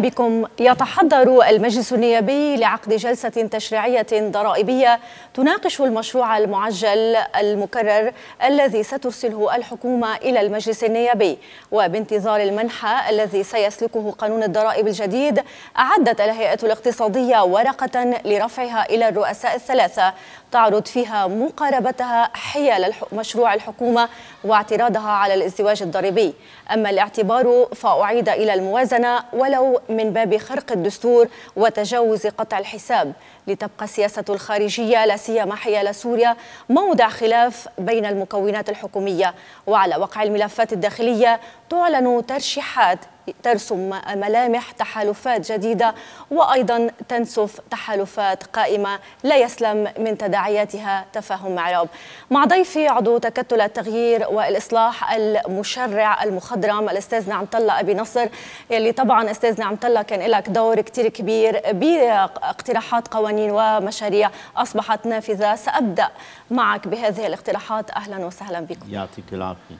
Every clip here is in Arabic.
بكم. يتحضر المجلس النيابي لعقد جلسة تشريعية ضرائبية تناقش المشروع المعجل المكرر الذي سترسله الحكومة إلى المجلس النيابي. وبانتظار المنحى الذي سيسلكه قانون الضرائب الجديد أعدت الهيئة الاقتصادية ورقة لرفعها إلى الرؤساء الثلاثة. تعرض فيها مقاربتها حيال مشروع الحكومة واعتراضها على الازدواج الضريبي. أما الاعتبار فأعيد إلى الموازنة ولو من باب خرق الدستور وتجاوز قطع الحساب. لتبقى السياسة الخارجية لا سيما حيال سوريا موضع خلاف بين المكونات الحكومية. وعلى وقع الملفات الداخلية تعلن ترشيحات ترسم ملامح تحالفات جديدة وأيضا تنسف تحالفات قائمة لا يسلم من تداعياتها تفاهم معراب مع ضيفي عضو تكتل التغيير والإصلاح المشرع المخضرم الأستاذ نعم طلة أبي نصر اللي طبعا أستاذ نعم طلة كان لك دور كتير كبير باقتراحات قوانين ومشاريع أصبحت نافذة. سأبدأ معك بهذه الاقتراحات. أهلا وسهلا بكم. يعطيك العافية.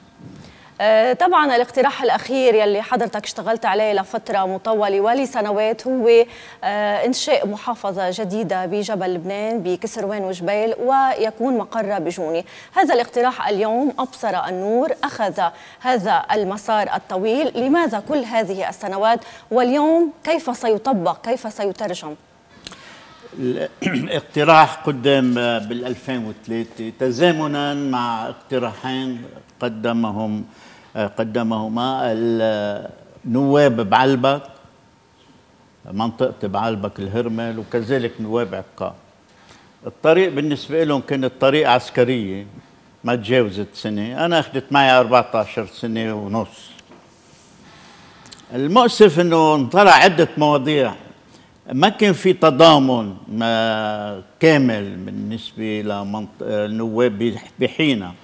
آه، طبعا الاقتراح الأخير يلي حضرتك اشتغلت عليه لفترة مطولة ولسنوات هو آه، إنشاء محافظة جديدة بجبل لبنان بكسروان وجبيل ويكون مقرها بجوني. هذا الاقتراح اليوم أبصر النور. أخذ هذا المسار الطويل. لماذا كل هذه السنوات؟ واليوم كيف سيطبق؟ كيف سيترجم؟ الاقتراح قدم بال 2003 تزامنا مع اقتراحين قدمهم قدمهما. النواب بعلبك منطقة بعلبك الهرمل وكذلك نواب عكا الطريق بالنسبة لهم كانت طريق عسكرية ما تجاوزت سنة. أنا أخذت معي 14 سنة ونص. المؤسف أنه انطلع عدة مواضيع. ما كان في تضامن ما كامل بالنسبة لنواب بحينا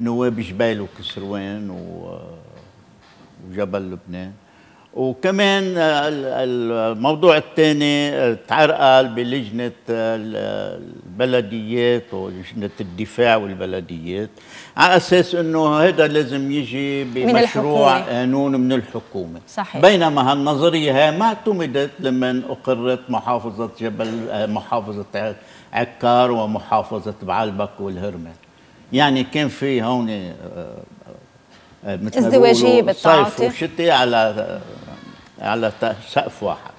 نواب جبال وكسروان وجبل لبنان. وكمان الموضوع الثاني تعرقل بلجنة البلديات ولجنة الدفاع والبلديات على أساس أنه هذا لازم يجي بمشروع قانون من الحكومة. صحيح. بينما هالنظرية هي ما اعتمدت لمن أقرت محافظة جبل محافظة عكار ومحافظة بعلبك والهرمل. يعني كان في هون آه، آه، ازدواجية بالتعاطي. صيف وشتي على على سقف واحد.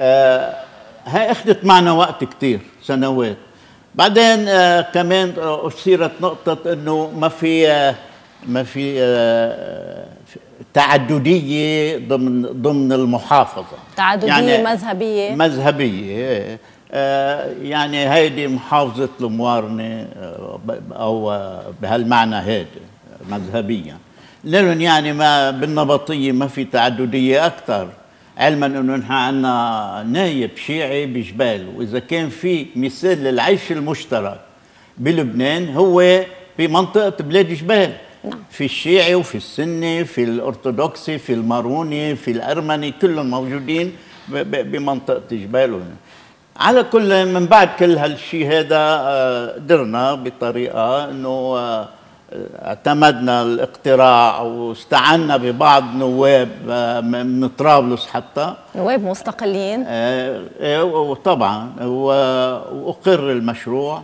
آه هاي أخذت معنا وقت كثير سنوات. بعدين آه كمان اثيرت نقطة إنه ما في آه ما في آه تعددية ضمن ضمن المحافظة. تعددية يعني مذهبية. مذهبية. آه، يعني هيدي محافظة الموارنة آه، أو بهالمعنى هيدا مذهبيا. لأنه يعني ما بالنبطية ما في تعددية أكثر علما أنه نحن عندنا نايب شيعي بجبال وإذا كان في مثال للعيش المشترك بلبنان هو بمنطقه بلاد جبال نعم. في الشيعي وفي السني في الأرثوذكسي في الماروني في الأرمني كلهم موجودين بمنطقة جبال على كل من بعد كل هالشيء هذا آه، قدرنا بطريقة أنه آه، اعتمدنا الاقتراع واستعنا ببعض نواب آه، من طرابلس حتى. نواب مستقلين. وطبعا وأقر المشروع.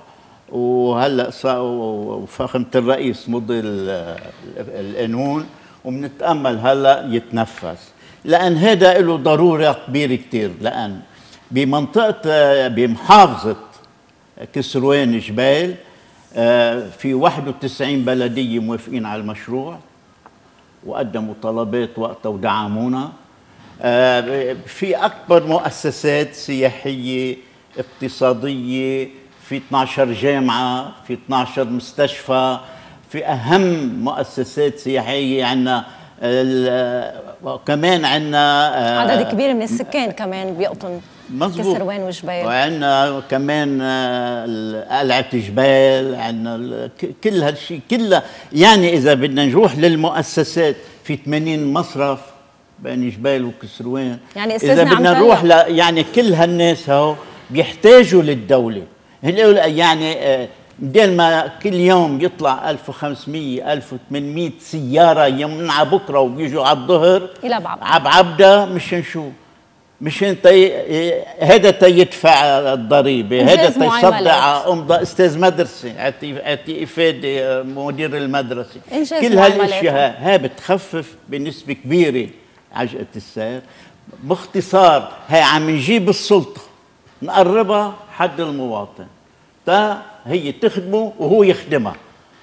وهلأ وفخامة الرئيس مضي القانون وبنتأمل هلأ يتنفذ لأن هذا له ضرورة كبيرة كثير لأن بمنطقة بمحافظة كسروان جبال آه، في 91 بلدية موافقين على المشروع وقدموا طلبات وقتها ودعمونا آه، في أكبر مؤسسات سياحية اقتصادية في 12 جامعة في 12 مستشفى في أهم مؤسسات سياحية عندنا كمان عندنا آه، عدد كبير من السكان كمان بيقطن مظبوط. كسروان وجبال. وعندنا كمان آه، قلعة جبال عندنا كل هالشيء كله يعني إذا بدنا نروح للمؤسسات في 80 مصرف بين جبال وكسروان. يعني إذا بدنا نروح ل يعني كل هالناس هو بيحتاجوا للدولة. يعني آه، بدل ما كل يوم يطلع 1500 1800 سيارة يمنع بكرة وبيجوا على الظهر. إلى بعبدة عبعبدة مشان شو مشان تي... هذا تيدفع الضريبة هذا تيصدع. امضى أستاذ مدرسة اعطي أعطي افاده مدير المدرسة. كل. هالأشياء هاي بتخفف بنسبة كبيرة عجقه السير باختصار هاي عم نجيب السلطة نقربها حد المواطن. تا هي تخدمه وهو يخدمها.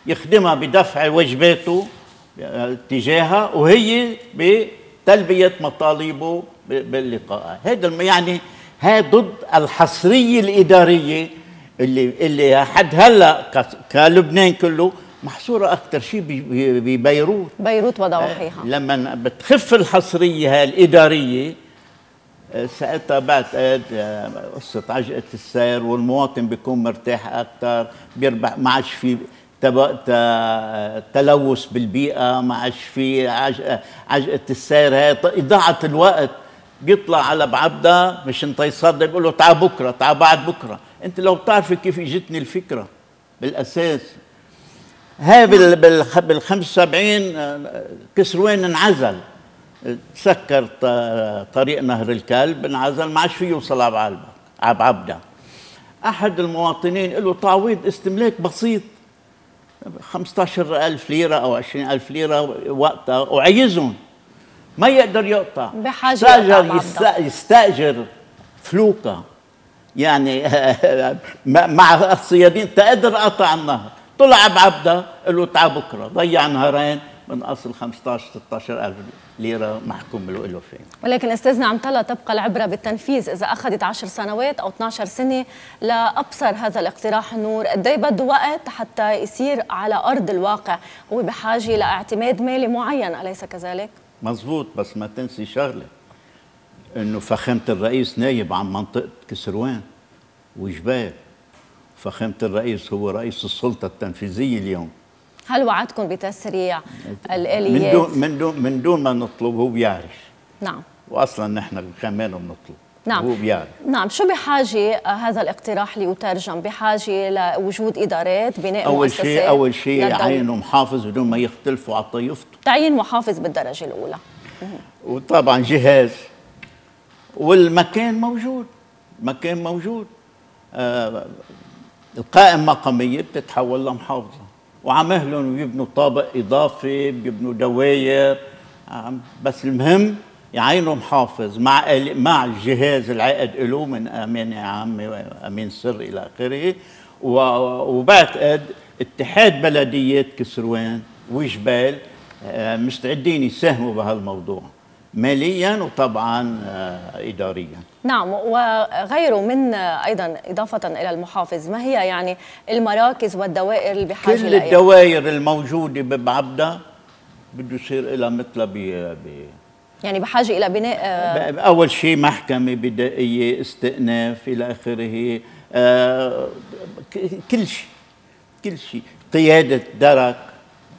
يخدمها بدفع واجباته آه، تجاهها وهي بتلبية مطالبه باللقاء. هذا يعني هاي ضد الحصرية الإدارية اللي اللي حد هلأ كلبنان كله محصورة أكثر شيء ببيروت بيروت وضواحيها لما بتخف الإدارية آه، ساعتها آه، قصه عجقة السير والمواطن بيكون مرتاح أكثر بيربح ما عادش في تلوث بالبيئة ما عادش في عجقه عجقة السير هاي. ط- إضاعة الوقت بيطلع على بعبدا مش أنت يصدق بيقول له تعال بكرة تعال بعد بكرة. أنت لو بتعرفي كيف إجتني الفكرة بالأساس. هاي بال بال بال 75 آه، كسروان انعزل. تسكر طريق نهر الكلب انعزل ما عادش فيه يوصل على بعلبك على عبدة. أحد المواطنين له تعويض استملاك بسيط 15000 ليرة أو 20000 ليرة وقتها وعيزهم ما يقدر يقطع. بحاجة استاجر. يستأجر فلوكة. يعني مع- الصيادين تقدر قطع النهر. طلع بعبده قال له تعال بكرة ضيع نهرين من أصل 15 16 ألف ليرة محكوم له له فيه ولكن استاذنا عم طلع تبقى العبرة بالتنفيذ إذا أخذت 10 سنوات أو 12 سنة لأبصر هذا الاقتراح النور قد إيه بده وقت حتى يصير على أرض الواقع هو بحاجة لاعتماد مالي معين أليس كذلك؟ مزبوط بس ما تنسي شغلة إنه فخامة الرئيس نايب عن منطقة كسروان وجبال. فخامة الرئيس هو رئيس السلطة التنفيذية اليوم. هل وعدكم بتسريع من الاليات؟ دون من دون من دون ما نطلب هو بيعرف. نعم. واصلا نحن كمان بنطلب. نعم. هو بيعرف. نعم. شو بحاجة آه، هذا الاقتراح ليترجم؟ بحاجة لوجود إدارات بناء أول مؤسسات شيء أول شيء. يعينوا محافظ بدون ما يختلفوا على طائفته تعيين محافظ بالدرجة الأولى. وطبعا جهاز. والمكان موجود. مكان موجود. آه القائمة مقامية بتتحول لمحافظة وعمهلهم بيبنوا طابق إضافي بيبنوا دواير بس المهم يعينوا محافظ مع مع الجهاز العقد له من أمين عام وامين سر إلى آخره. وبعتقد اتحاد بلديات كسروان وجبال آه، مستعدين يساهموا بهالموضوع ماليا وطبعا آه، اداريا. نعم وغيره من أيضا إضافة إلى المحافظ ما هي يعني المراكز والدوائر اللي بحاجة كل الدوائر الموجودة ببعبدا بده يصير لها مثلها ب يعني بحاجة إلى بناء أول شيء محكمة بدائية استئناف إلى آخره آه، كل شيء كل شيء قيادة درك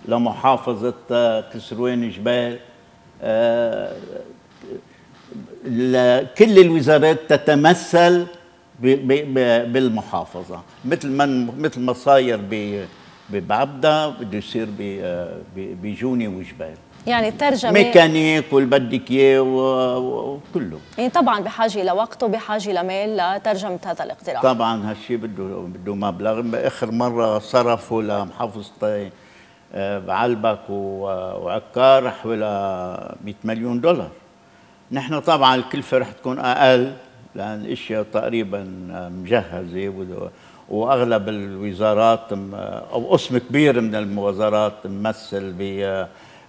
لمحافظة كسروان جبال آه، كل الوزارات تتمثل بالمحافظة. مثل ما مثل ما صاير ببعبدا بده يصير آه، بجوني وجبال. يعني الترجمة ميكانيك واللي بدك اياه وكله. يعني طبعا بحاجة إلى وقت وبحاجة لمال لترجمة هذا الاقتراح. طبعا هالشيء بده بده مبلغ. آخر مرة صرفوا لمحافظتي آه، بعلبك و- وعكار حوالي 100 مليون دولار. نحن طبعا الكلفه رح تكون أقل لأن الاشياء تقريبا مجهزة وده- وأغلب الوزارات أو قسم كبير من الوزارات ممثل ب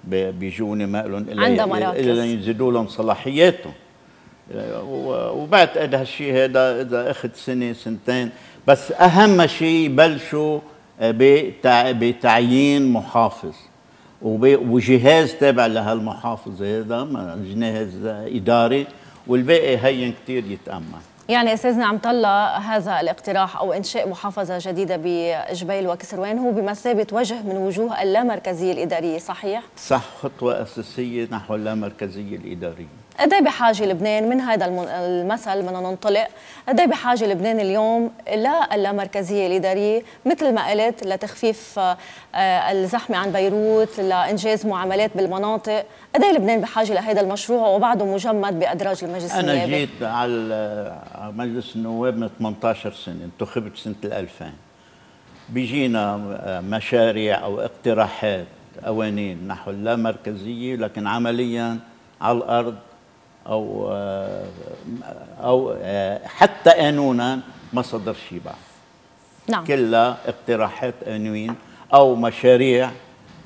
ب- بجوني ما لهم عندها مراكز. إلا يزيدوا لهم صلاحياتهم. وبعتقد هالشيء هذا إذا أخذ سنة سنتين. بس أهم شيء يبلشوا بتع- بتعيين محافظ. وجهاز تابع لهالمحافظه هذا جهاز إداري والباقي هين كثير يتامن يعني أستاذنا عم طلع هذا الاقتراح أو إنشاء محافظة جديدة بجبيل وكسروان هو بمثابه وجه من وجوه اللامركزية الإدارية صحيح؟ صح خطوه اساسيه نحو اللامركزية الإدارية قد إيه بحاجة لبنان من هذا المثل بدنا ننطلق؟ قد إيه بحاجة لبنان اليوم لا اللامركزيه الاداريه مثل ما قلت لتخفيف آه، الزحمة عن بيروت لإنجاز معاملات بالمناطق. قد إيه لبنان بحاجة لهذا المشروع وبعده مجمد بأدراج المجلس أنا النيابي جيت على مجلس النواب من 18 سنة انتخبت سنة 2000 بيجينا مشاريع أو اقتراحات قوانين نحو اللامركزيه لكن عمليا على الأرض أو أو حتى قانونا ما صدر شيء بعد نعم. كلها اقتراحات قانون أو مشاريع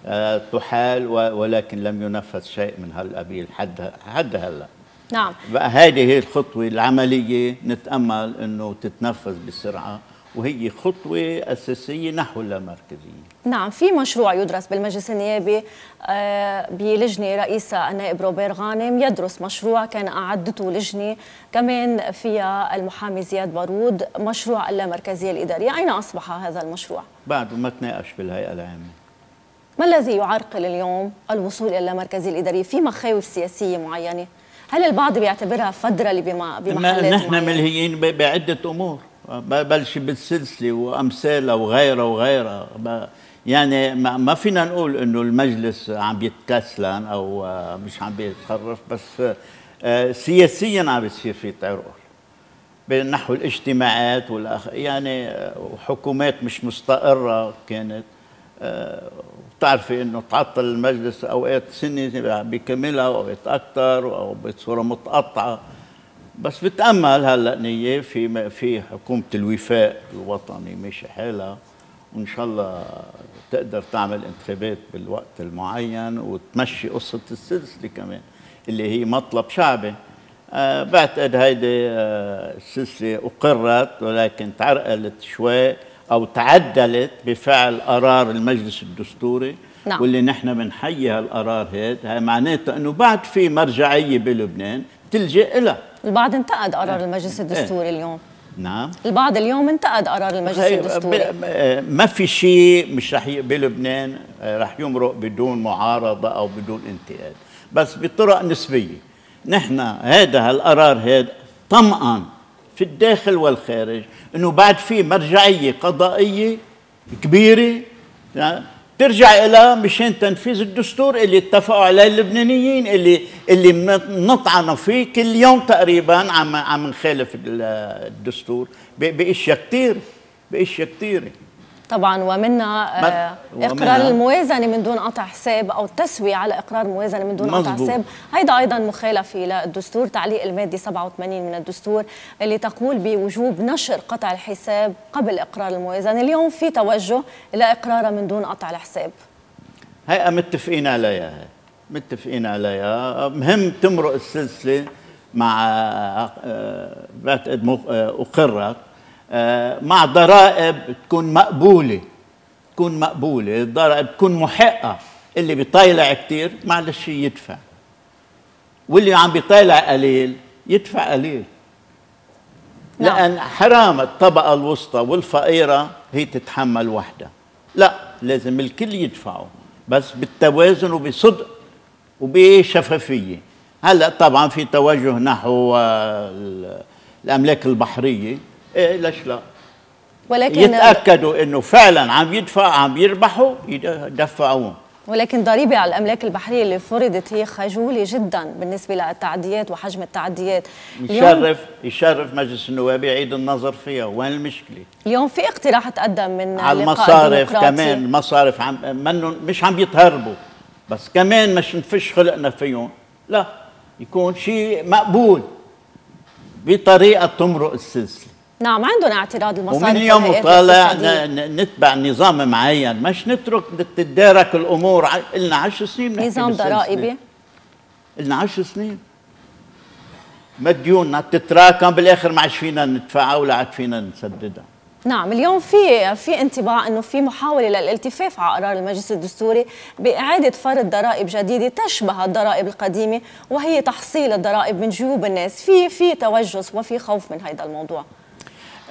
آه، تحال ولكن لم ينفذ شيء من هالقبيل حد حد هلا. نعم. بقى هذه هي الخطوة العملية نتأمل إنه تتنفذ بسرعة. وهي خطوة أساسية نحو اللامركزية نعم في مشروع يدرس بالمجلس النيابي آه، بلجنة رئيسة النائب روبير غانم يدرس مشروع كان أعدته لجنة كمان فيها المحامي زياد بارود مشروع اللامركزية الإدارية أين أصبح هذا المشروع؟ بعده ما تناقش بالهيئة العامة ما الذي يعرقل اليوم الوصول إلى اللامركزية الإدارية؟ في مخاوف سياسية معينة؟ هل البعض بيعتبرها فدرة بمحلات نحن ملهيين بعدة أمور بلش بالسلسلة وأمثالها وغيرها وغيرها. يعني ما فينا نقول إنه المجلس عم بيتكسلن أو مش عم بيتصرف بس آه، سياسيا عم بيصير في تعرق نحو الاجتماعات والأخ يعني حكومات مش مستقرة كانت. بتعرفي آه، إنه تعطل المجلس أوقات سنة بكملها واوقات أكثر أو بصورة متقطعة. بس بتأمل هلأ نية في في حكومة الوفاق الوطني ماشي حالها وإن شاء الله تقدر تعمل انتخابات بالوقت المعين وتمشي قصة السلسلة كمان اللي هي مطلب شعبي. أه بعتقد هيدي أه السلسلة أقرت ولكن تعرقلت شوي أو تعدلت بفعل قرار المجلس الدستوري. نعم. واللي نحن بنحيي هالقرار هذا معناته إنه بعد في مرجعية بلبنان تلجئ لها البعض انتقد قرار إيه. المجلس الدستوري إيه. اليوم. نعم. البعض اليوم انتقد قرار المجلس الدستوري. ما في شيء مش رح بلبنان رح يمرق بدون معارضة أو بدون انتقاد. بس بطرق نسبية. نحن هذا هالقرار هذا طمئن في الداخل والخارج إنه بعد في مرجعية قضائية كبيرة ترجع إلى مشان تنفيذ الدستور اللي اتفقوا عليه اللبنانيين اللي اللي نطعن فيه كل يوم تقريبا عم عم نخالف الدستور بإشياء كثير بإشياء كثيره طبعا ومنها آه إقرار الموازنة من دون قطع حساب أو التسويه على إقرار موازنة من دون قطع حساب. هيدا أيضا مخالفة للدستور تعليق المادة 87 من الدستور اللي تقول بوجوب نشر قطع الحساب قبل إقرار الموازنة. اليوم في توجه إلى اقرارها من دون قطع الحساب. هيئة متفقين عليها متفقين عليها. مهم تمرق السلسلة مع آه، بعتقد آه، اقرت آه، مع ضرائب تكون مقبولة تكون مقبولة. الضرائب تكون محقة. اللي بيطيلع كتير معلش يدفع. واللي عم بيطيلع قليل يدفع قليل. نعم. لأن حرام الطبقة الوسطى والفقيرة هي تتحمل وحدها. لا لازم الكل يدفعوا. بس بالتوازن وبصدق وبشفافية. هلأ طبعا في توجه نحو الأملاك البحرية. إيه ليش لا؟ ولكن يتأكدوا إنه فعلا عم يدفع عم يربحوا يدفعوهم ولكن ضريبة على الأملاك البحرية اللي فرضت هي خجولة جدا بالنسبة للتعديات وحجم التعديات. يشرف يشرف مجلس النواب يعيد النظر فيها. وين المشكلة؟ اليوم في اقتراح تقدم من على المصارف كمان. المصارف عم منن مش عم يتهربوا. بس كمان مش نفش خلقنا فيهم. لا يكون شيء مقبول. بطريقة تمرق السلسلة. نعم عندنا اعتراض المصارف ومن اليوم طالع نتبع نظام معين مش نترك تتدارك الأمور. لنا 10 سنين نظام ضرائبي. لنا 10 سنين. مديوننا تتراكم بالآخر ما عادش فينا ندفعها ولا عاد فينا نسددها. نعم اليوم في في انطباع إنه في محاولة للالتفاف على قرار المجلس الدستوري بإعادة فرض ضرائب جديدة تشبه الضرائب القديمة وهي تحصيل الضرائب من جيوب الناس. في في توجس وفي خوف من هذا الموضوع.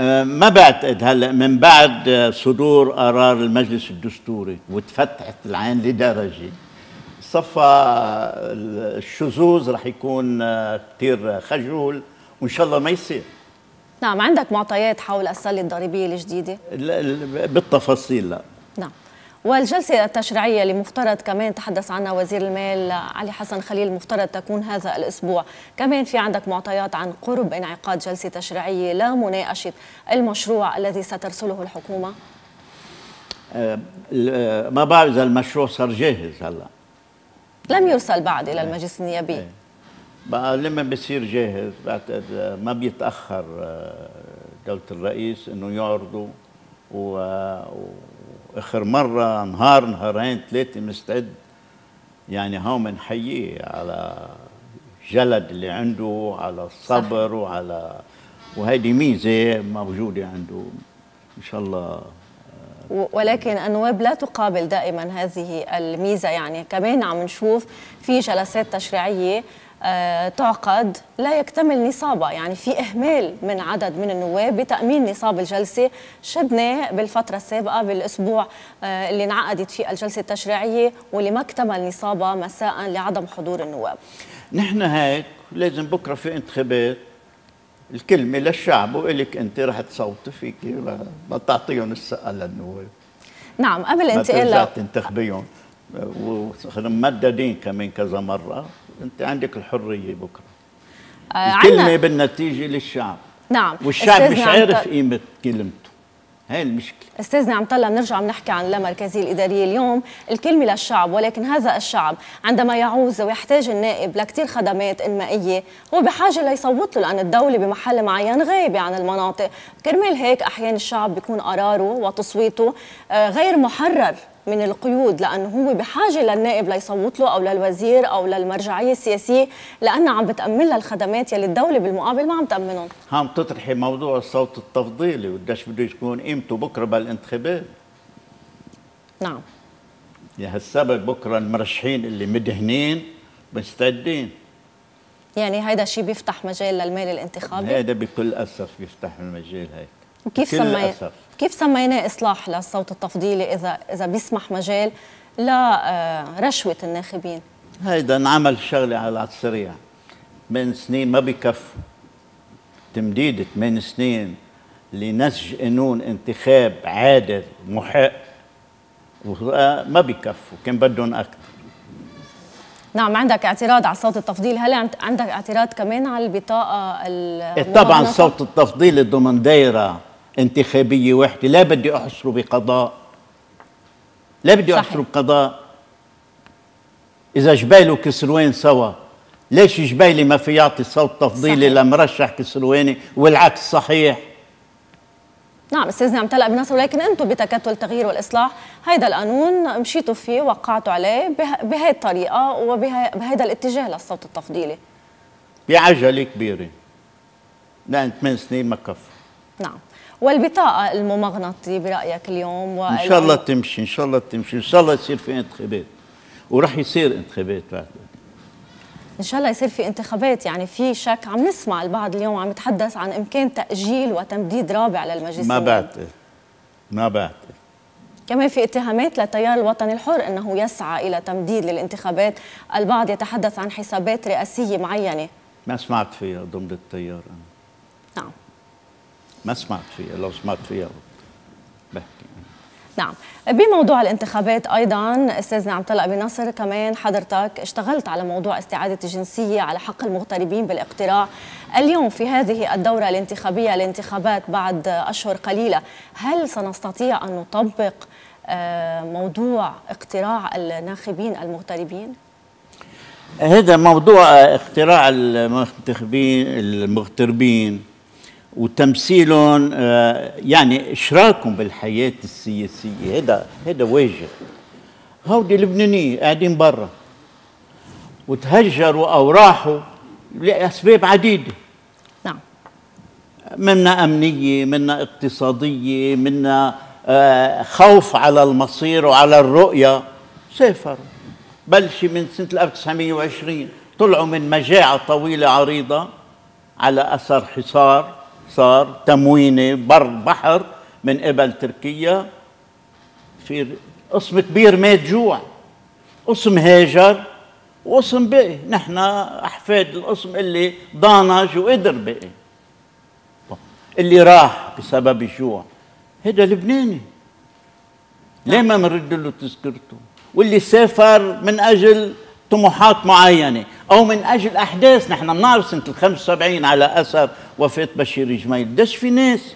ما بعتقد هلا من بعد صدور قرار المجلس الدستوري وتفتحت العين لدرجة صفى الشذوذ رح يكون أه، كثير خجول وإن شاء الله ما يصير. نعم عندك معطيات حول السلة الضريبية الجديدة؟ بالتفاصيل لا. نعم. والجلسة التشريعية اللي مفترض كمان تحدث عنها وزير المال علي حسن خليل مفترض تكون هذا الأسبوع. كمان في عندك معطيات عن قرب انعقاد جلسة تشريعية لمناقشة المشروع الذي سترسله الحكومة. أه، ما بعرف إذا المشروع صار جاهز هلا. لم يرسل بعد إلى المجلس النيابي. إيه. بقى لما بصير جاهز بعتقد ما بيتأخر دولة الرئيس إنه يعرضوا واخر مرة نهار نهارين ثلاثة مستعد. يعني هو بنحييه على جلد اللي عنده على الصبر صح. وعلى وهيدي ميزة موجودة عنده. إن شاء الله ولكن النواب لا تقابل دائما هذه الميزة. يعني كمان عم نشوف في جلسات تشريعية آه، تعقد لا يكتمل نصابها يعني في إهمال من عدد من النواب بتأمين نصاب الجلسة شدنا بالفترة السابقة بالأسبوع آه، اللي انعقدت فيه الجلسة التشريعية واللي ما اكتمل نصابها مساء لعدم حضور النواب. نحن هيك لازم بكرة في انتخابات. الكلمة للشعب وإلك أنت رح تصوتي فيك ما تعطيهم الثقة للنواب. نعم قبل الانتقال ما تنتخبيهم. ومددين كمان كذا مرة. انت عندك الحرية بكرة. آه الكلمة بالنتيجه للشعب. نعم. والشعب مش عارف قيمة كلمته. هاي المشكلة. أستاذنا عم طلع بنرجع بنحكي عن اللامركزيه الإدارية اليوم. الكلمة للشعب ولكن هذا الشعب عندما يعوز ويحتاج النائب لكثير خدمات إنمائية هو بحاجة ليصوت له لأن الدولة بمحل معين غايبه عن المناطق. كرمال هيك أحيانا الشعب بيكون قراره وتصويته آه، غير محرر. من القيود لأنه هو بحاجة للنائب ليصوت له أو للوزير أو للمرجعية السياسية لأنها عم بتأمن لها الخدمات يلي الدولة بالمقابل ما عم تأمنهم. عم تطرحي موضوع الصوت التفضيلي وقديش بده يكون قيمته بكرة بالانتخابات. نعم. لهالسبب بكرة المرشحين اللي مدهنين مستعدين. يعني هيدا الشيء بيفتح مجال للمال الانتخابي؟ هذا بكل أسف بيفتح المجال هيك. كيف سمي كيف سميناه إصلاح للصوت التفضيلي إذا إذا بيسمح مجال لرشوه آه، الناخبين؟ هيدا انعمل شغلة على السريع من سنين ما بكفوا تمديد ثمان سنين لنسج قانون انتخاب عادل محق. ما بكفوا كان بدهم أكثر نعم عندك اعتراض على الصوت التفضيلي هل عندك اعتراض كمان على البطاقة طبعا الصوت التفضيلي ضمن دائره انتخابية وحدة. لا بدي احصره بقضاء. لا بدي احصره بقضاء. إذا جبالي وكسروان سوا ليش جبالي ما في يعطي صوت تفضيلي. لمرشح كسرواني والعكس صحيح؟ نعم أستاذنا عم تلقى بنصر ولكن أنتم بتكتل التغيير والإصلاح. هيدا القانون مشيتوا فيه وقعتوا عليه بهي الطريقة وبهذا الاتجاه للصوت التفضيلي. بعجلة كبيرة. لأن ثمان سنين ما كفوا نعم. والبطاقة الممغنطة برأيك اليوم إن شاء الله تمشي إن شاء الله تمشي إن شاء الله يصير في انتخابات. ورح يصير انتخابات بعد. إن شاء الله يصير في انتخابات يعني في شك. عم نسمع البعض اليوم عم يتحدث عن إمكان تأجيل وتمديد رابع للمجلس ما بعتقد ما بعتقد كمان في اتهامات للتيار الوطني الحر إنه يسعى إلى تمديد للانتخابات. البعض يتحدث عن حسابات رئاسية معينة. ما سمعت فيها ضمن التيار أنا. ما سمعت فيها لو سمعت فيها. بحكي. نعم. بموضوع الانتخابات أيضا استاذنا عم طلع بنصر كمان حضرتك اشتغلت على موضوع استعادة الجنسية على حق المغتربين بالاقتراع. اليوم في هذه الدورة الانتخابية الانتخابات بعد أشهر قليلة هل سنستطيع أن نطبق آه، موضوع اقتراع الناخبين المغتربين؟ هذا موضوع اقتراع المغتربين. وتمثيلهم آه، يعني إشراكهم بالحياة السياسية. هذا هذا واجب هودي اللبنانيين قاعدين برا. وتهجروا أو راحوا لأسباب عديدة. نعم. منا أمنية منا اقتصادية منا آه، خوف على المصير وعلى الرؤية. سافروا. بلش من سنة 1920 طلعوا من مجاعة طويلة عريضة على أثر حصار. صار تمويني بر بحر من قبل تركيا. في قسم كبير مات جوع قسم هاجر وقسم بقي. نحن أحفاد القسم اللي ضانج وقدر بقي. اللي راح بسبب الجوع. هذا لبناني. ليه ما بنرد له تذكرته؟ واللي سافر من أجل طموحات معينة أو من أجل أحداث. نحن بنعرف سنة ال 75 على أثر وفاه بشير جميل دش في ناس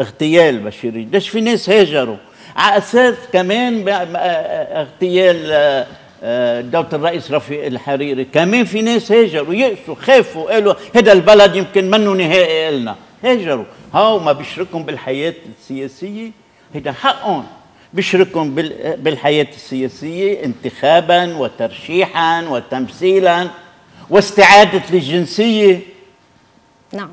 اغتيال بشير دش في ناس هاجروا. على أساس كمان اغتيال آه، آه، دولة الرئيس رفيق الحريري. كمان في ناس هاجروا. يأسوا خافوا قالوا هذا البلد يمكن منه نهائي إلنا هاجروا. هاو ما بيشركهم بالحياة السياسية؟ هذا حقهم. بيشركهم بالحياة السياسية انتخابا وترشيحا وتمثيلا واستعادة الجنسية نعم.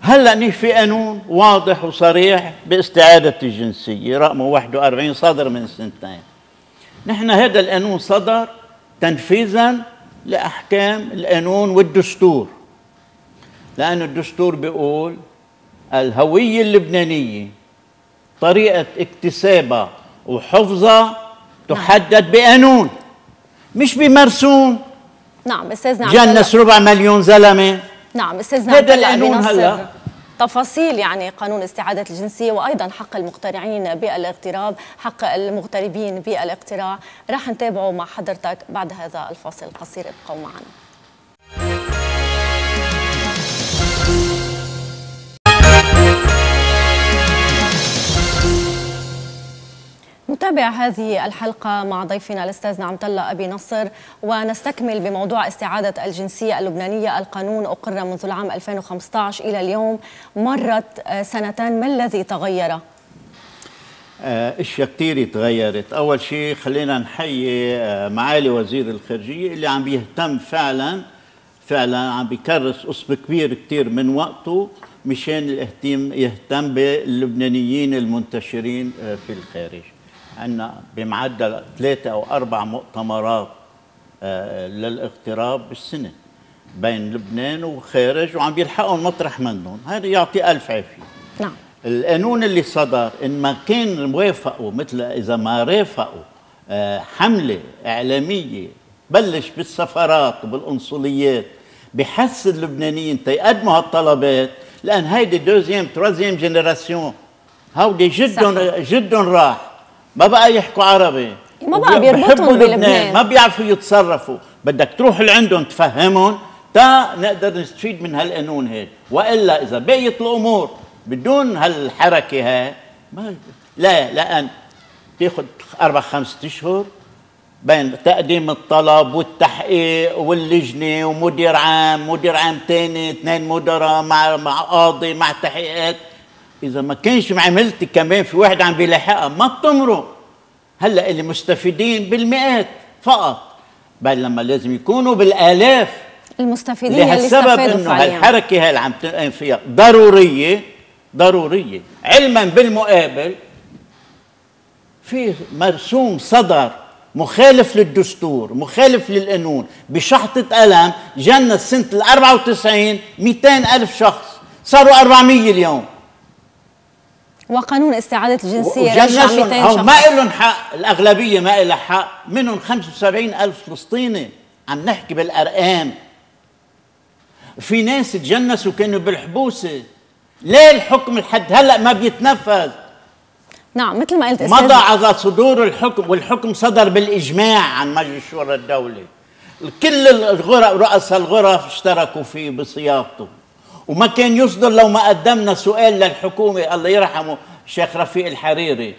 هلا في قانون واضح وصريح باستعادة الجنسية رقمه 41 صدر من سنتين. نحن هذا القانون صدر تنفيذا لأحكام القانون والدستور. لأن الدستور بيقول الهوية اللبنانية طريقة اكتسابها وحفظها تحدد بقانون مش بمرسوم. نعم استاذنا جنس ربع مليون زلمة. نعم استاذنا هذا القانون هلا؟ تفاصيل يعني قانون استعادة الجنسية وأيضا حق المقترعين بالاغتراب حق المغتربين بالاقتراع. راح نتابعه مع حضرتك بعد هذا الفاصل القصير ابقوا معنا. نتابع هذه الحلقة مع ضيفنا الأستاذ نعمت الله أبي نصر ونستكمل بموضوع استعادة الجنسية اللبنانية. القانون أقر منذ العام 2015 إلى اليوم مرت آه، سنتان. ما الذي تغير؟ آه، إشياء كثير تغيرت. أول شيء خلينا نحيي آه، معالي وزير الخارجية اللي عم بيهتم فعلا فعلا عم بيكرس قسم كبير كثير من وقته مشان الاهتمام يهتم باللبنانيين المنتشرين في الخارج. عندنا بمعدل ثلاثة أو أربع مؤتمرات آه، للاغتراب بالسنة بين لبنان وخارج وعم بيلحقوا مطرح منهم هذا يعطي ألف عافية. نعم. القانون اللي صدر إن ما كان وافقوا مثل إذا ما رافقوا آه، حملة إعلامية بلش بالسفارات وبالقنصليات بحث اللبنانيين تيقدموا هالطلبات لأن هيدي deuxième troisième génération هودي جدهم جدهم راح. ما بقى يحكوا عربي. ما بقى بيربطهم بلبنان. ما بيعرفوا يتصرفوا. بدك تروح لعندهم تفهمهم. تا نقدر نستفيد من هالقانون هيك. وإلا إذا بقيت الأمور بدون هالحركة هاي ما لا لأن تاخذ أربع خمسة أشهر بين تقديم الطلب والتحقيق واللجنة ومدير عام مدير عام ثاني اثنين مدراء مع مع قاضي مع تحقيقات. إذا ما كانش عملت كمان في واحد عم بيلاحقها ما بتمرق هلأ اللي مستفيدين بالمئات فقط. بل لما لازم يكونوا بالآلاف. المستفيدين اللي السبب إنه هالحركة هاي اللي عم تنقم فيها ضرورية ضرورية. علما بالمقابل في مرسوم صدر مخالف للدستور مخالف للقانون بشحطة قلم جنس سنة ال 94 200 ألف شخص صاروا 400 اليوم. وقانون استعادة الجنسية رجع 200 شخص. ما لهم حق الأغلبية ما لها حق منهم 75 ألف فلسطيني. عم نحكي بالأرقام. في ناس تجنسوا كانوا بالحبوسة. ليه الحكم لحد هلأ ما بيتنفذ؟ نعم مثل ما قلت مضى على صدور الحكم والحكم صدر بالإجماع عن مجلس الشورى الدولي. كل الغرف رؤساء الغرف اشتركوا فيه بصياغته وما كان يصدر لو ما قدمنا سؤال للحكومة. الله يرحمه الشيخ رفيق الحريري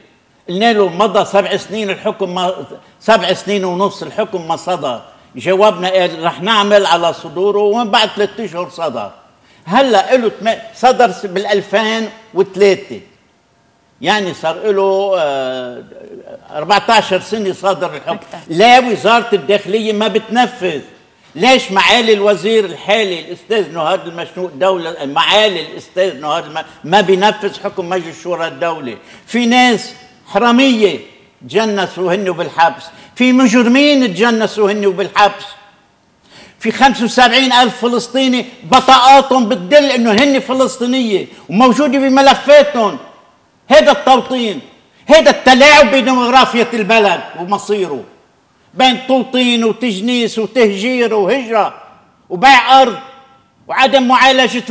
قلنا له مضى سبع سنين الحكم ما سبع سنين ونص الحكم ما صدر. جاوبنا قال رح نعمل على صدوره ومن بعد ثلاثة أشهر صدر. هلأ له صدر بال 2003 يعني صار له 14 سنة صادر الحكم. لا وزارة الداخلية ما بتنفذ. ليش معالي الوزير الحالي الأستاذ نهاد المشنوق دولة معالي الأستاذ نهاد ما بينفذ حكم مجلس شورى الدولة في ناس حرامية تجنسوا هن بالحبس في مجرمين تجنسوا هن بالحبس في 75 ألف فلسطيني بطاقاتهم بتدل إنه هن فلسطينية وموجودة بملفاتهم. هذا التوطين هذا التلاعب بديموغرافيا البلد ومصيره. بين توطين وتجنيس وتهجير وهجرة وبيع أرض وعدم معالجة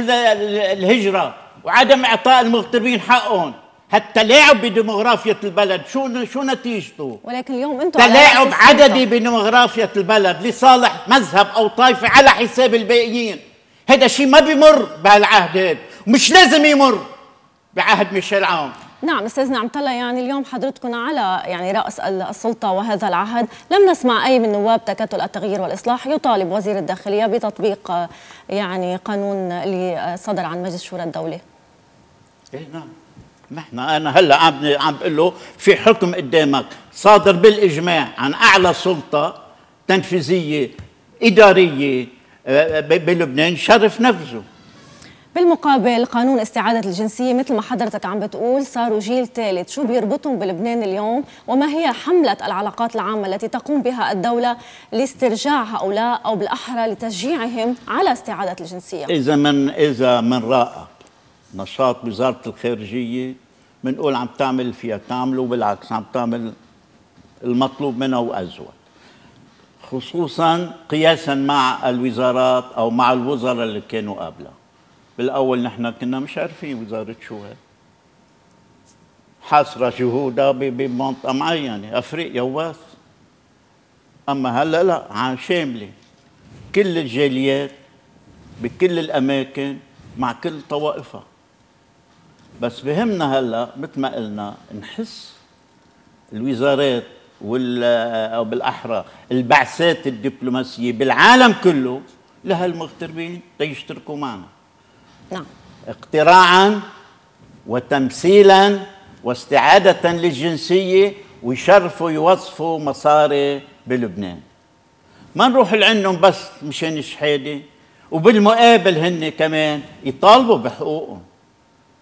الهجرة وعدم إعطاء المغتربين حقهم. هالتلاعب بديموغرافيا البلد. شو شو نتيجته؟ ولكن اليوم أنتم تلاعب عددي بديموغرافيا البلد لصالح مذهب أو طائفة على حساب الباقيين. هذا شيء ما بيمر بهالعهد هذا مش لازم يمر بعهد ميشيل عون نعم أستاذ نعم. طلع يعني اليوم حضرتكم على يعني رأس السلطة وهذا العهد. لم نسمع أي من نواب تكتل التغيير والإصلاح يطالب وزير الداخلية بتطبيق يعني قانون اللي صدر عن مجلس شورى الدولة. إيه نعم. نحن أنا هلأ عم عم بقول له في حكم قدامك صادر بالإجماع عن أعلى سلطة تنفيذية إدارية آه، بلبنان شرف نفذه بالمقابل قانون استعادة الجنسية مثل ما حضرتك عم بتقول صاروا جيل ثالث شو بيربطهم بلبنان اليوم؟ وما هي حملة العلاقات العامة التي تقوم بها الدولة لاسترجاع هؤلاء أو بالأحرى لتشجيعهم على استعادة الجنسية؟ إذا من إذا من رأى نشاط وزارة الخارجية بنقول عم تعمل فيها تعمل وبالعكس عم تعمل المطلوب منها وأزود. خصوصا قياسا مع الوزارات أو مع الوزراء اللي كانوا قبلها. بالأول نحن كنا مش عارفين وزارة شو هي. حاصرة جهودها بمنطقة معينة أفريقيا وبس أما هلأ لا عن شاملة. كل الجاليات بكل الأماكن مع كل طوائفها. بس بهمنا هلأ مثل ما قلنا نحس الوزارات وال أو بالأحرى البعثات الدبلوماسية بالعالم كله لهالمغتربين تيشتركوا معنا. نعم. اقتراعا وتمثيلا واستعادة للجنسية ويشرفوا يوظفوا مصاري بلبنان. ما نروح لعندهم بس مشان الشحاده وبالمقابل هن كمان يطالبوا بحقوقهم.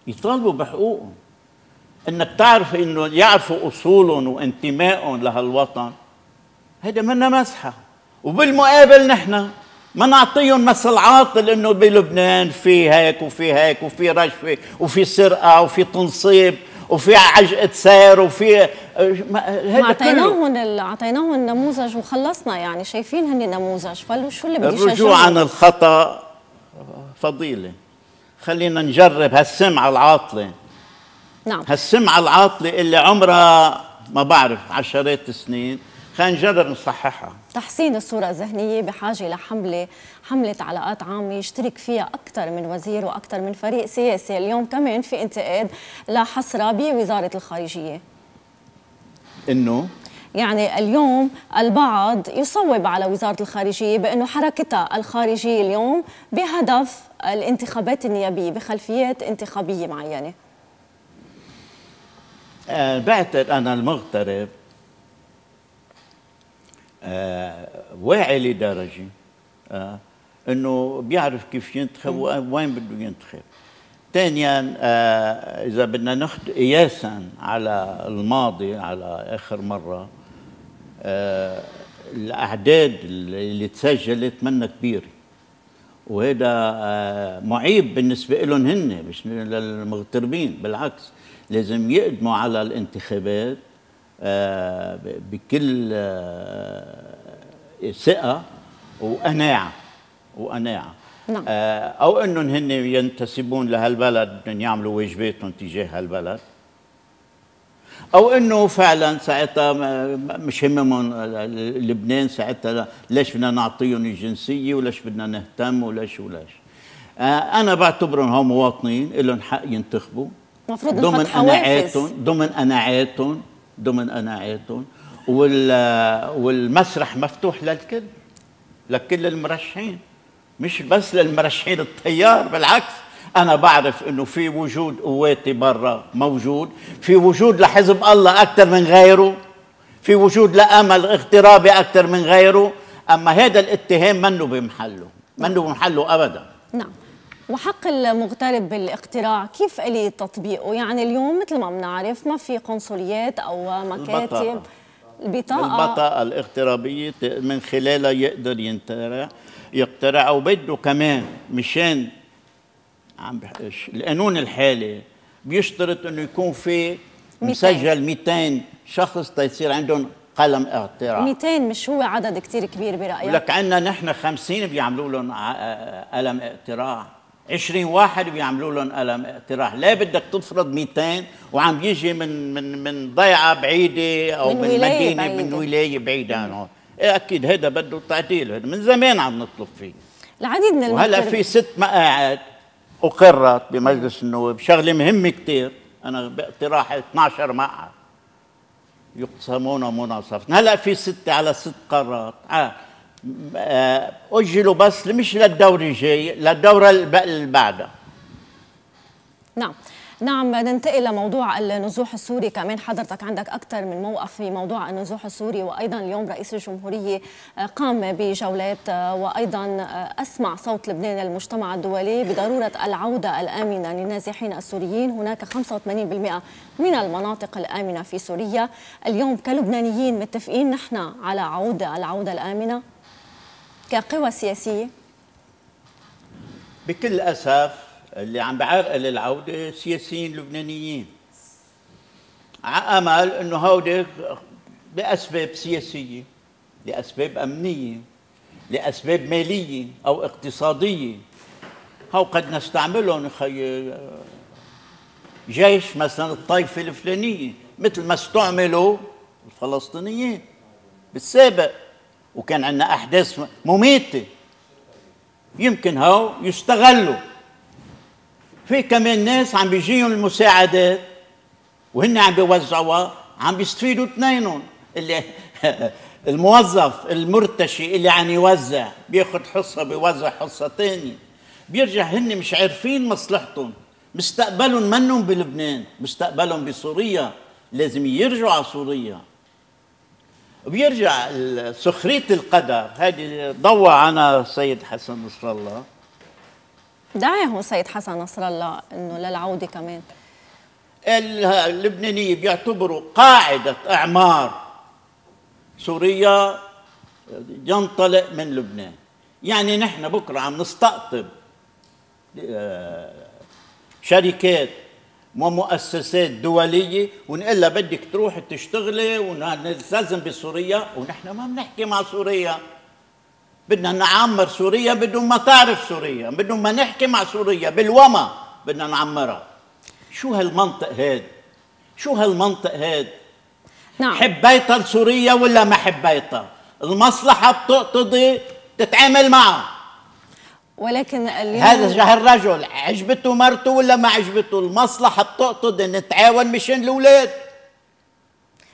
يطالبوا بحقوقهم. إنك تعرف إنه يعرفوا أصولهم وانتمائهم لهالوطن هذا منا مسحة. وبالمقابل نحن ما نعطيهم مثل عاطل إنه بلبنان في هيك وفي هيك وفي رشوة وفي سرقة وفي تنصيب وفي عجقة سير وفي ما اعطيناهم اعطيناهم النموذج وخلصنا يعني شايفين هن نموذج. فشو اللي بدي الرجوع عن الخطأ فضيلة خلينا نجرب هالسمعة العاطلة. نعم. هالسمعة العاطلة اللي عمرها ما بعرف عشرات السنين. خلينا نجرب نصححها. تحسين الصورة الذهنية بحاجة لحملة حملة علاقات عامة يشترك فيها أكثر من وزير وأكثر من فريق سياسي. اليوم كمان في انتقاد لحصرة بوزارة الخارجية. إنه؟ يعني اليوم البعض يصوب على وزارة الخارجية بأنه حركتها الخارجية اليوم بهدف الانتخابات النيابية بخلفيات انتخابية معينة. أه بعتقد أنا المغترب آه واعي لدرجة آه إنه بيعرف كيف ينتخب وين بده ينتخب. ثانيا آه إذا بدنا ناخذ قياسا على الماضي على آخر مرة آه الأعداد اللي تسجلت منا كبيرة. وهذا آه معيب بالنسبة لهم هن مش للمغتربين بالعكس لازم يقدموا على الانتخابات آه، بكل آه، ثقة وقناعه وقناعه نعم. آه، أو إنهم هن ينتسبون لهالبلد بدهم يعملوا واجباتهم تجاه هالبلد. أو إنه فعلا ساعتها مش همهم لبنان ساعتها ليش بدنا نعطيهم الجنسية وليش بدنا نهتم وليش وليش. أنا بعتبرهم هم مواطنين لهم حق ينتخبوا. المفروض ضمن قناعاتهم ضمن قناعاتهم ضمن قناعاتهم والمسرح مفتوح للكل لكل المرشحين. مش بس للمرشحين التيار بالعكس. أنا بعرف إنه في وجود قواتي برا موجود في وجود لحزب الله أكثر من غيره في وجود لأمل اغترابي أكثر من غيره. أما هذا الاتهام منه بمحله منه بمحله ابدا. نعم. وحق المغترب بالاقتراع كيف إلي تطبيقه؟ يعني اليوم مثل ما بنعرف ما في قنصليات أو مكاتب البطاقة. البطاقة الاغترابية من خلالها يقدر ينترع يقترع وبده كمان مشان عم القانون الحالي بيشترط إنه يكون في مسجل 200 شخص تيصير عندهم قلم اغتراع 200 مش هو عدد كثير كبير برأيك؟ لك عندنا نحن 50 بيعملوا لهم قلم اغتراع 20 واحد بيعملوا لهم قلم اقتراح. لا بدك تفرض 200 وعم بيجي من من من ضيعة بعيدة أو من, من مدينة بعيدة. من ولاية بعيدة عنهم إيه أكيد هذا بده تعديل. هذا من زمان عم نطلب فيه. العديد من وهلأ في ست مقاعد أقرت بمجلس النواب شغلة مهمة كثير أنا باقتراح 12 مقعد يقسمون مناصفة هلأ في ستة على ست قارات آه. أجلوا بس مش للدورة الجاي للدورة اللي بعدها نعم. نعم ننتقل لموضوع النزوح السوري. كمان حضرتك عندك أكثر من موقف في موضوع النزوح السوري وأيضا اليوم رئيس الجمهورية قام بجولات وأيضا أسمع صوت لبنان المجتمع الدولي بضرورة العودة الآمنة للنازحين السوريين. هناك 85% من المناطق الآمنة في سوريا. اليوم كلبنانيين متفقين نحن على عودة العودة الآمنة. كقوى سياسية؟ بكل أسف اللي عم بعرقل العودة سياسيين لبنانيين. على أمل أنه هودي لأسباب سياسية لأسباب أمنية لأسباب مالية أو اقتصادية. هو قد نستعملهم خي جيش مثلا الطائفة الفلانية مثل ما استعملوا الفلسطينيين بالسابق. وكان عندنا أحداث مميتة. يمكن هو يستغلوا. في كمان ناس عم بيجيهم المساعدات وهن عم بيوزعوها عم بيستفيدوا اثنينهم. اللي الموظف المرتشي اللي عم يوزع بياخذ حصة بيوزع حصة ثانية بيرجع هن مش عارفين مصلحتهم. مستقبلهم منهم بلبنان مستقبلهم بسوريا. لازم يرجعوا على سوريا. بيرجع سخرية القدر. هذه ضوى عنها السيد حسن نصر الله. دعاه السيد حسن نصر الله إنه للعودة كمان. اللبنانية بيعتبروا قاعدة أعمار سوريا ينطلق من لبنان. يعني نحن بكرة عم نستقطب آه، شركات ومؤسسات دولية ونقول لها بدك تروح تشتغلي ونلتزم بسوريا ونحن ما بنحكي مع سوريا. بدنا نعمر سوريا بدون ما تعرف سوريا بدون ما نحكي مع سوريا بالوما بدنا نعمرها. شو هالمنطق هاد؟ شو هالمنطق هاد؟ نعم. حبيتها لسوريا ولا ما حبيتها؟ المصلحة بتقتضي تتعامل معها. ولكن اليوم هذا الرجل عجبته مرته ولا ما عجبته؟ المصلحة بتقتضي نتعاون مشان الأولاد.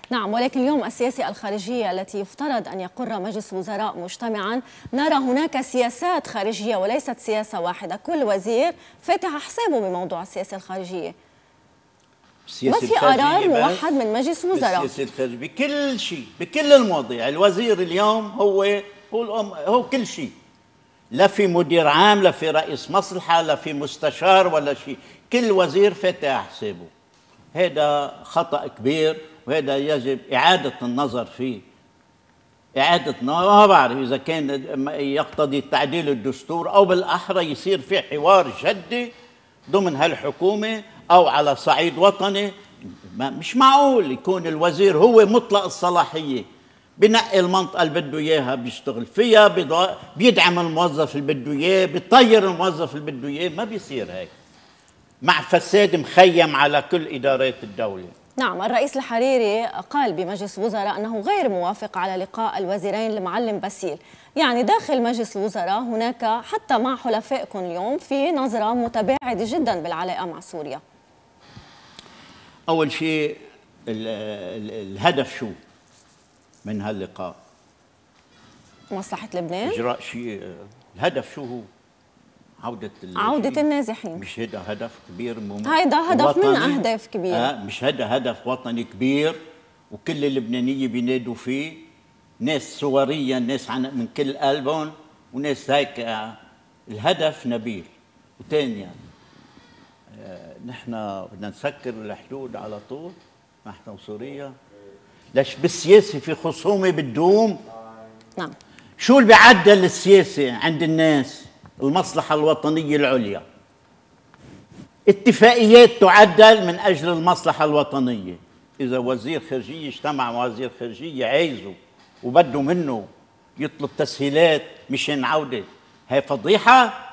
نعم ولكن اليوم السياسة الخارجية التي يفترض أن يقر مجلس وزراء مجتمعا نرى هناك سياسات خارجية وليست سياسة واحدة. كل وزير فاتح حسابه بموضوع السياسة الخارجية. ما في قرار موحد من مجلس وزراء؟ السياسة الخارجية بكل شيء بكل المواضيع. الوزير اليوم هو هو, هو كل شيء. لا في مدير عام لا في رئيس مصلحة لا في مستشار ولا شيء. كل وزير فاتح حسابه. هذا خطأ كبير وهذا يجب إعادة النظر فيه. إعادة ما بعرف إذا كان يقتضي تعديل الدستور أو بالأحرى يصير في حوار جدي ضمن هالحكومة أو على صعيد وطني. مش معقول يكون الوزير هو مطلق الصلاحية. بنقي المنطقة اللي بده إياها بيشتغل فيها بيدعم الموظف اللي بده إياه بيطير الموظف اللي بده إياه ما بيصير هيك. مع فساد مخيم على كل إدارات الدولة. نعم الرئيس الحريري قال بمجلس الوزراء أنه غير موافق على لقاء الوزيرين المعلم باسيل. يعني داخل مجلس الوزراء هناك حتى مع حلفائكم اليوم في نظرة متباعدة جدا بالعلاقة مع سوريا. أول شيء الهدف شو؟ من هاللقاء. مصلحة لبنان؟ إجراء شيء الهدف شو هو؟ عودة عودة النازحين. مش هذا هدف كبير مم... هيدا هدف من أهداف كبيرة. آه مش هذا هدف وطني كبير وكل اللبنانية بينادوا فيه. ناس صوريا ناس من كل قلبهم وناس هيك الهدف نبيل. وثانيا آه، نحن بدنا نسكر الحدود على طول نحن وسوريا. ليش بالسياسة في خصومه بتدوم نعم. شو اللي بيعدل السياسة عند الناس؟ المصلحة الوطنية العليا. اتفاقيات تعدل من أجل المصلحة الوطنية. إذا وزير خارجية اجتمع مع وزير خارجية عايزه وبده منه يطلب تسهيلات مشان عودة هي فضيحة؟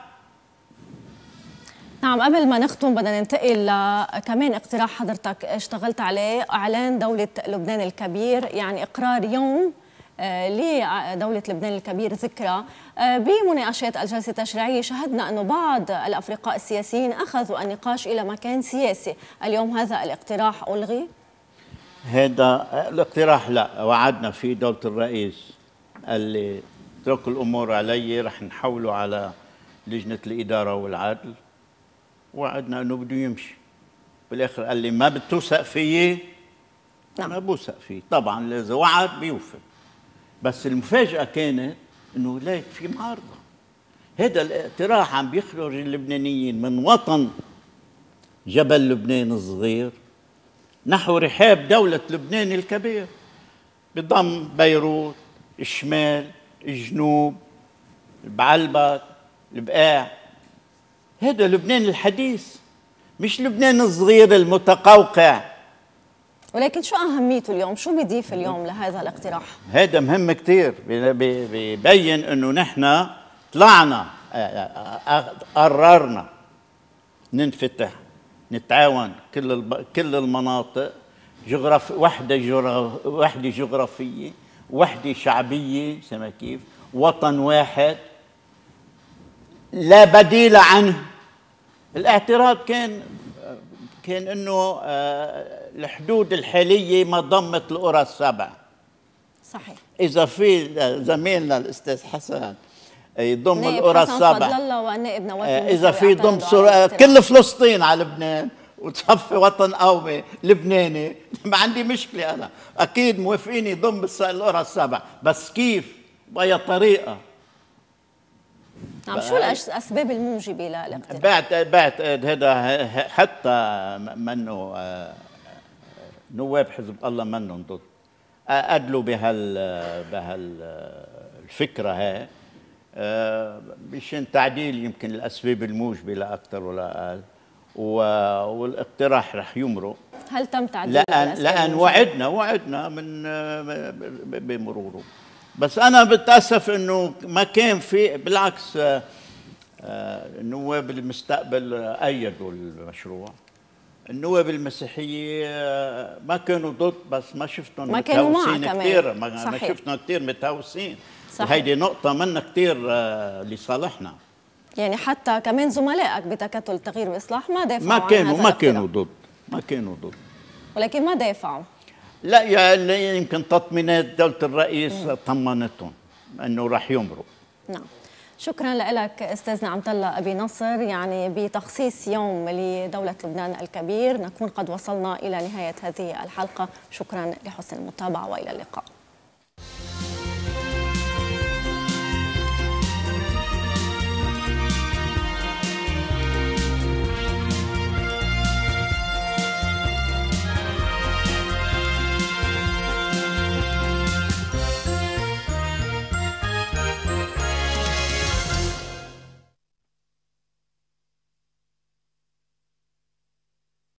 نعم قبل ما نختم بدنا ننتقل لكمان اقتراح حضرتك اشتغلت عليه إعلان دولة لبنان الكبير يعني إقرار يوم آه، لدولة لبنان الكبير ذكرى. آه، بمناقشات الجلسة التشريعية شهدنا أن بعض الأفرقاء السياسيين أخذوا النقاش إلى مكان سياسي. اليوم هذا الاقتراح ألغي؟ هذا الاقتراح لا وعدنا فيه دولة الرئيس قال لي اتركوا الأمور علي رح نحوله على لجنة الإدارة والعدل. وعدنا أنه بده يمشي. بالآخر قال لي ما بتوثق فيي نعم. أنا بوثق فيه طبعا إذا وعد بيوفي بس المفاجأة كانت إنه ليك في معارضة. هذا الاقتراح عم بيخرج اللبنانيين من وطن جبل لبنان الصغير نحو رحاب دولة لبنان الكبير. بضم بيروت الشمال الجنوب بعلبك البقاع. هذا لبنان الحديث مش لبنان الصغير المتقوقع ولكن شو أهميته اليوم؟ شو بيضيف اليوم لهذا الاقتراح؟ هذا مهم كثير ببين أنه نحن طلعنا قررنا ننفتح نتعاون كل كل المناطق جغراف وحدة جغراف وحدة جغرافية وحدة شعبية سما كيف وطن واحد لا بديل عنه. الاعتراض كان كان إنه آه، الحدود الحالية ما ضمت القرى السبع صحيح. إذا في زميلنا الأستاذ حسن يضم القرى السبع آه، إذا في ضم كل فلسطين على لبنان وتصفي وطن قومي لبناني. ما عندي مشكلة أنا. أكيد موافقين يضم القرى السبع بس كيف؟ باي طريقة. نعم شو الأسباب الموجبة للاقتراع؟ بعت بعت هذا حتى منه آه، نواب حزب الله منهم ضد أدلوا بهال بهالفكره هاي. آه، مشان تعديل يمكن الأسباب الموجبة لا أكثر ولا أقل. والاقتراح رح يمرق. هل تم تعديل لأن لأن وعدنا وعدنا من آه، بمروره بس أنا بتأسف إنه ما كان في بالعكس آه، النواب المستقبل أيدوا المشروع. النواب المسيحية ما كانوا ضد بس ما شفتهم ما كانوا معه كثير ما, صحيح. ما شفنا كثير متهوسين وهيدي نقطة منا كثير لصالحنا. يعني حتى كمان زملائك بتكتل التغيير والاصلاح ما دافعوا ما كانوا ما كانوا ضد. ما كانوا ضد. ولكن ما دافعوا. لا يعني يمكن تطمينات دولة الرئيس طمنتهم إنه راح يمروا نعم. شكرا لك استاذنا عمت الله أبي نصر. يعني بتخصيص يوم لدولة لبنان الكبير نكون قد وصلنا إلى نهاية هذه الحلقة. شكرا لحسن المتابعة وإلى اللقاء.